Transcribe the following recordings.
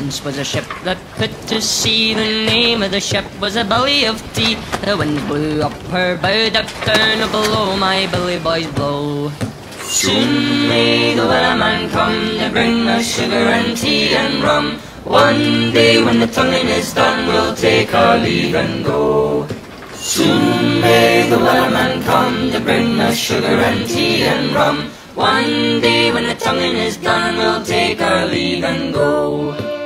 once was a ship that put to sea. The name of the ship was a Billy of Tea. The wind blew up her bow, up down below my Billy boys blow. Soon may the wellerman come to bring us sugar and tea and rum. One day when the tonguing is done, we'll take our leave and go. Soon may the wellerman come to bring us sugar and tea and rum. One day when the tonguing is done, we'll take our leave and go.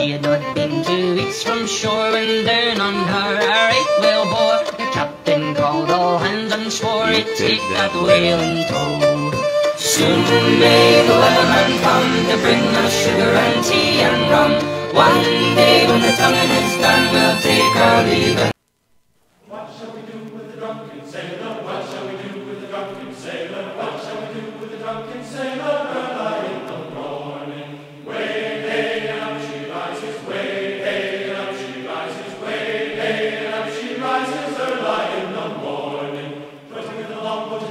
She had not been two weeks from shore when down on her a right whale bore. The captain called all hands and swore he'd take that whale in tow. Soon may the wellerman come to bring us sugar and tea and rum. One day when the tonguing is done, we'll take our leave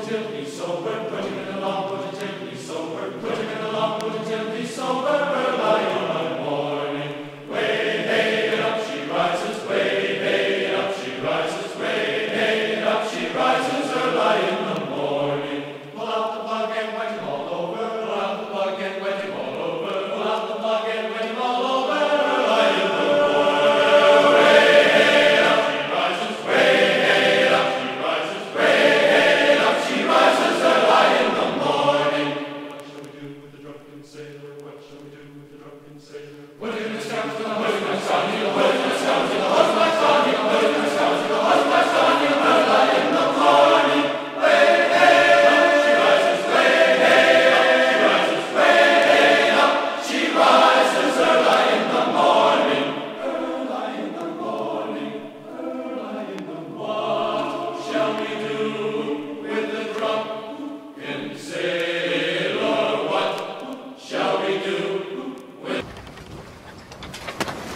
the longboat until he's drunken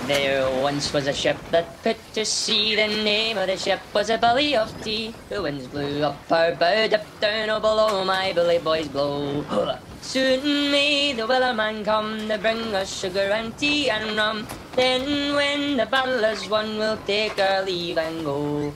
There once was a ship that put to sea. The name of the ship was a belly of Tea. The winds blew up her bow, up down oh below my belly boys blow. Soon may the wellerman come to bring us sugar and tea and rum. Then when the battle is won, we'll take our leave and go.